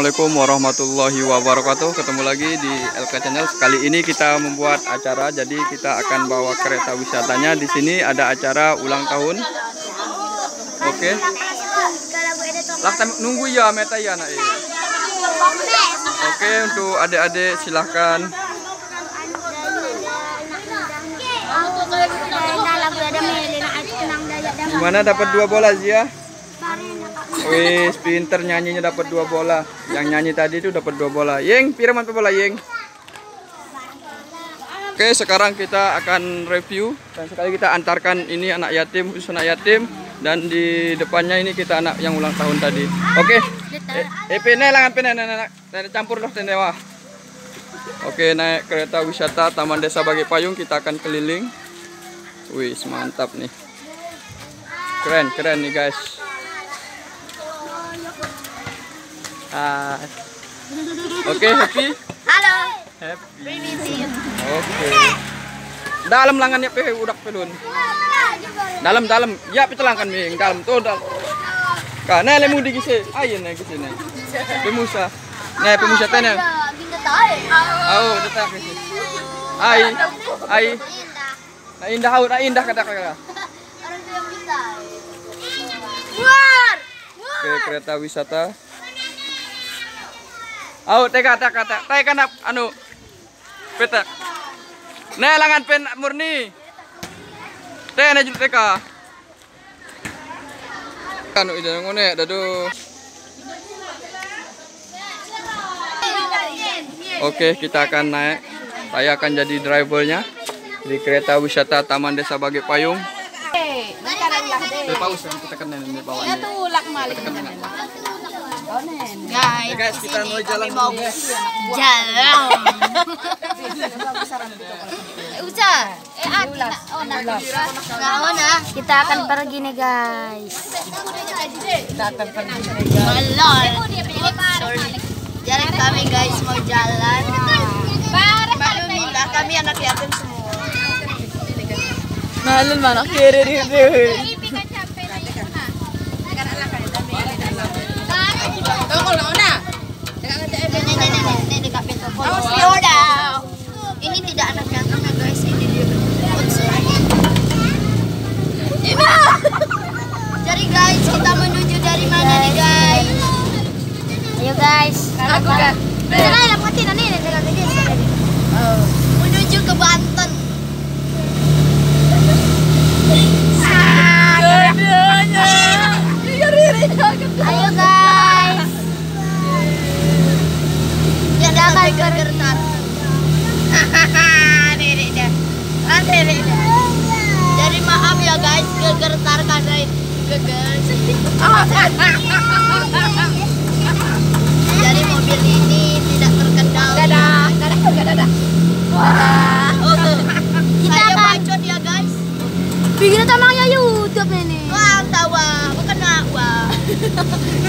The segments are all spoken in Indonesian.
Assalamualaikum warahmatullahi wabarakatuh. Ketemu lagi di LK Channel. Kali ini kita membuat acara Jadi kita akan bawa kereta wisatanya. Di sini ada acara ulang tahun. Oke. Lah nunggu ya meta ya anak ini. Oke untuk adik-adik silahkan. Gimana dapat dua bola Zia? Wis pinter nyanyinya dapat dua bola. Yang nyanyi tadi itu dapat dua bola. Yeng, piraman bola Yeng? Oke, sekarang kita akan review dan sekali kita antarkan ini anak yatim, khusus anak yatim dan di depannya ini kita anak yang ulang tahun tadi. Oke. Eh, pene lah pene nenek campur loh tenewa. Oke, naik kereta wisata Taman Desa Bagi Payung kita akan keliling. Wih, mantap nih. Keren, keren nih guys. Ah. Oke, okay, happy? Halo. Happy. Oke. Okay. Dalam langan ya pe udak pelun. Dalam dalam. Ya pelangkan ming dalam tuh dalam. Kana lemu di gise. Ayo nih gise nih. Pemusa. Nih pemusa tanya. Oh, tetap gise. Ai. Ai. Nah indah, nah indah kata kata. Oke, kereta wisata. Oh, teka, teka, teka, teka na, ano, peta. Ne, langan pen murni. Teka na teka. Ano ito ng une, dado. Oke, kita akan naik. Saya akan jadi drivernya di kereta wisata Taman Desa Bagi Payung. Paus yang kita kenal di bawah. Ya tulak malik. Guys, guys kita mau jalan dulu guys. Jalan. Usa. Eh ati oh na. Oh na. Kita akan pergi nih guys. Kita akan pergi. Malol. Sorry. Jalan kami guys mau jalan. Maklumlah kami anak yatim semua. Malul mana kiri diri. Ini tidak anak yatim ya guys, ini dia Ini. Jadi guys, kita menuju dari mana nih guys? Ayo guys. Aku kan. Sana lah mati nanti Menuju ke Banten. Ayo guys. Ya dapat gertar. Dedek dah. Ah dedek dah. Jadi maaf ya guys, gegertar karena geger. Jadi mobil ini tidak terkendali. Dadah, dadah, dadah, dadah. Oh, tuh. Kita Saya bacot ya guys. Bikin tamangnya YouTube ini. Wah, tawa, bukan nakwa.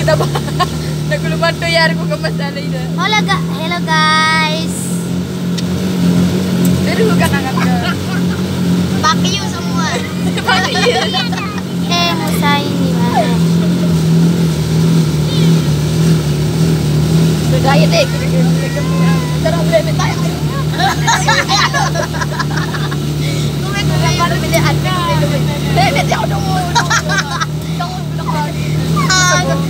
Naguluman to yari ko kamasala ito. Halo ga hello guys. Pero ka nangat ka. Pakai you semua. Eh Musa ini mana? Gaya deh. Darang boleh udah mau. Ay, gusto beli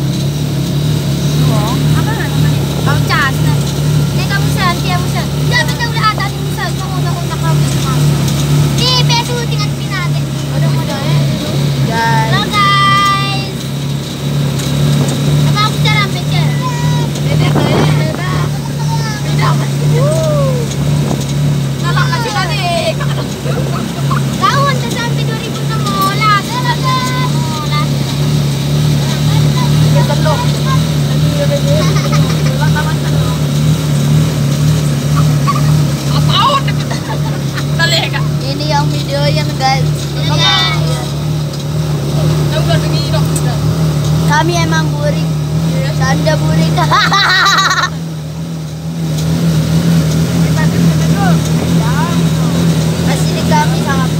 Kami emang burik. Anda burik. Masih di kami sangat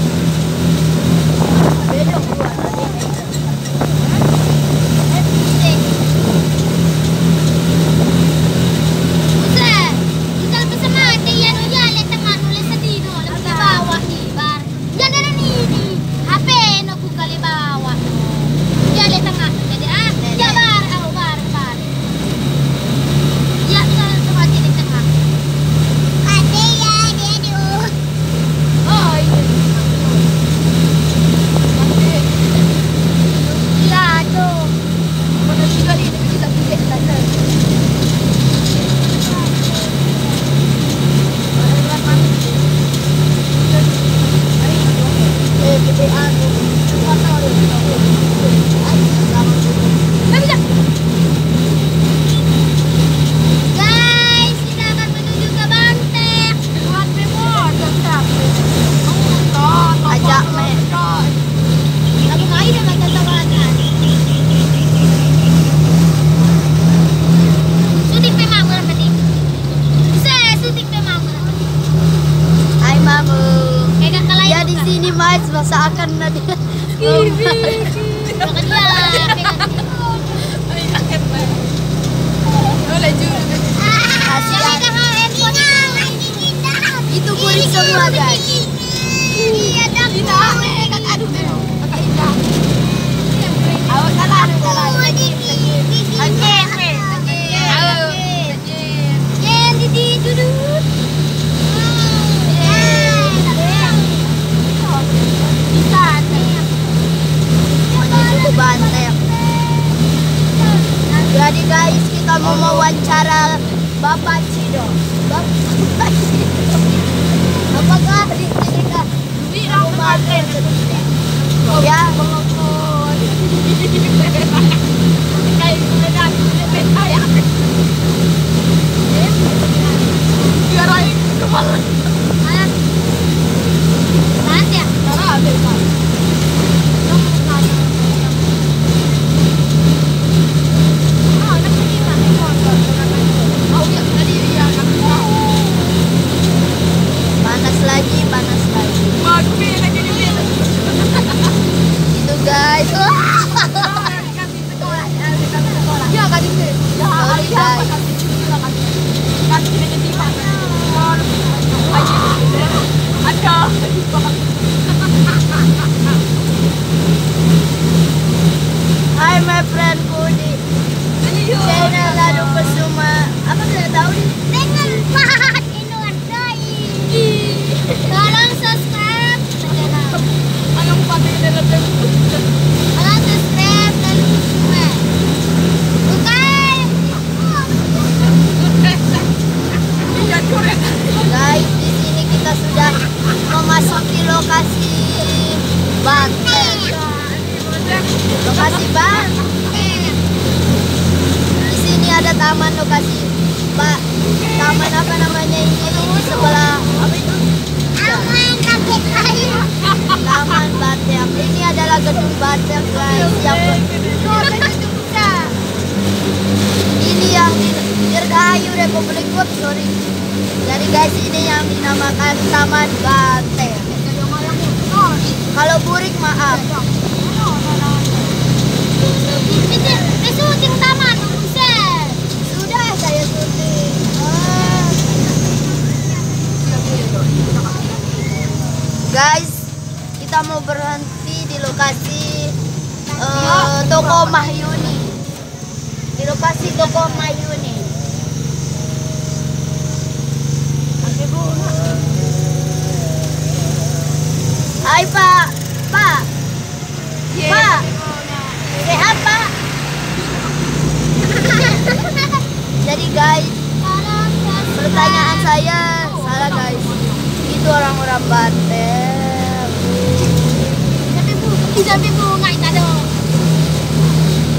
jadi guys kita mau wawancara Bapak Cido. Bapak Cido apakah di sini kah di Banten ya Mas ya? panas lagi panas lagi itu guys sorry guys Hai my friend Budi channel Ladu Pesuma apa tidak tahu nih Dengan Pak Inuan Dai. Tolong subscribe. Tolong subscribe dan semua. Bukan. guys di sini kita sudah memasuki lokasi Banten lokasi Banten di sini ada taman lokasi Pak taman apa namanya ini di sebelah apa itu Aman kaget ayo. Taman Batek ini adalah gedung Batek guys yang ini yang di Republik Wop sorry. Jadi guys ini yang dinamakan Taman Batek kalau burik maaf. Taman sudah saya Ah. guys kita mau berhenti di lokasi eh, toko Mahyuni. Di lokasi toko Mahyuni Hai Pak, Pak, Pak, sehat Pak. Jadi guys, pertanyaan saya salah guys. Itu orang-orang Banten. Tapi bu, tapi bunga itu ada.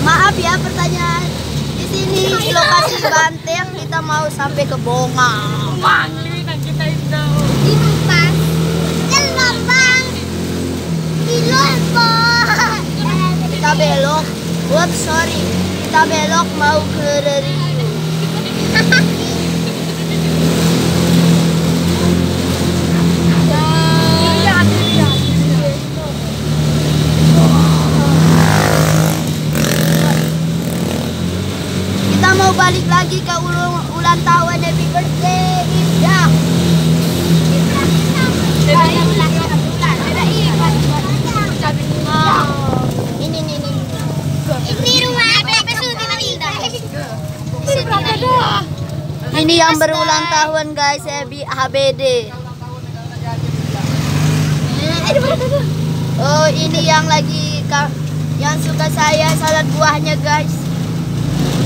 Maaf ya pertanyaan. Di sini lokasi Banten kita mau sampai ke Bonga. Di Tupas. Jalan bang. Di Lombok. Kita belok. Whoops, sorry. Kita belok mau ke Rio. Kita mau balik lagi ke ulang, ulang tahun happy birthday Indah. Ini ini ini. Ini rumah Pepe Suti Matilda. Ini yang berulang tahun guys, Happy HBD. Oh, ini yang lagi yang suka saya salad buahnya guys.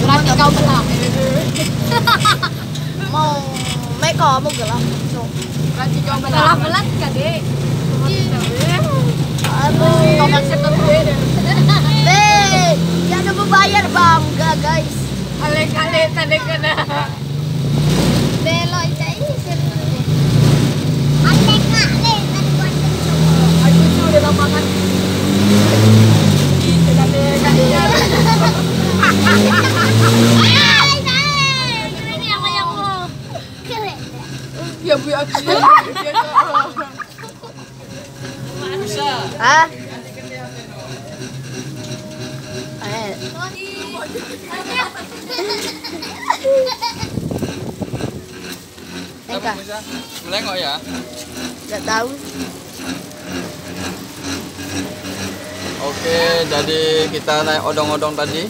Berarti kau menang. Mau Meko mau gelap. Berarti kau menang. Belat kan deh. Aduh. Kau maksud Be, jangan membayar bangga guys. Ale-ale tadi kena. Belo itu ini seru deh. Ale kale tadi buat Aku sudah lama makan. Ini apa yang mau? Keren. Ya bu aku. Hah? Melengok ya. nggak tahu. Oke, jadi kita naik odong-odong tadi.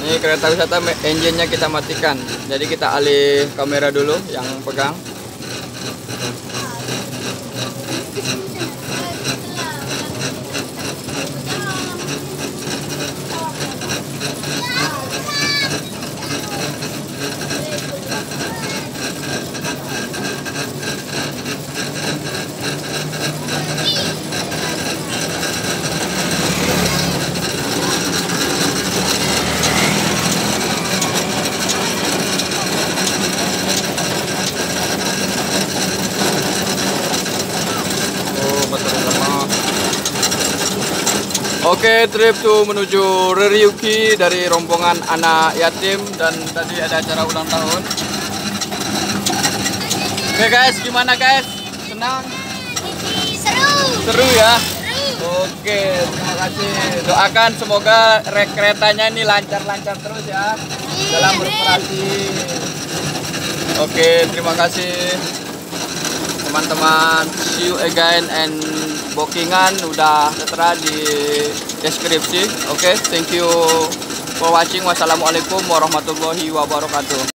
Ini kereta wisata engine-nya kita matikan. Jadi kita alih kamera dulu yang pegang. Oke, trip to menuju Ryuki dari rombongan anak yatim dan tadi ada acara ulang tahun. Oke guys, gimana guys? Senang? Seru. Seru ya? Oke, terima kasih. Doakan semoga rek keretanya ini lancar-lancar terus ya dalam beroperasi. Oke, terima kasih teman-teman. See you again and bookingan udah tertera di deskripsi. Oke, thank you for watching. Wassalamualaikum warahmatullahi wabarakatuh.